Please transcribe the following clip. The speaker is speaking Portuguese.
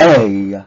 É. Eia!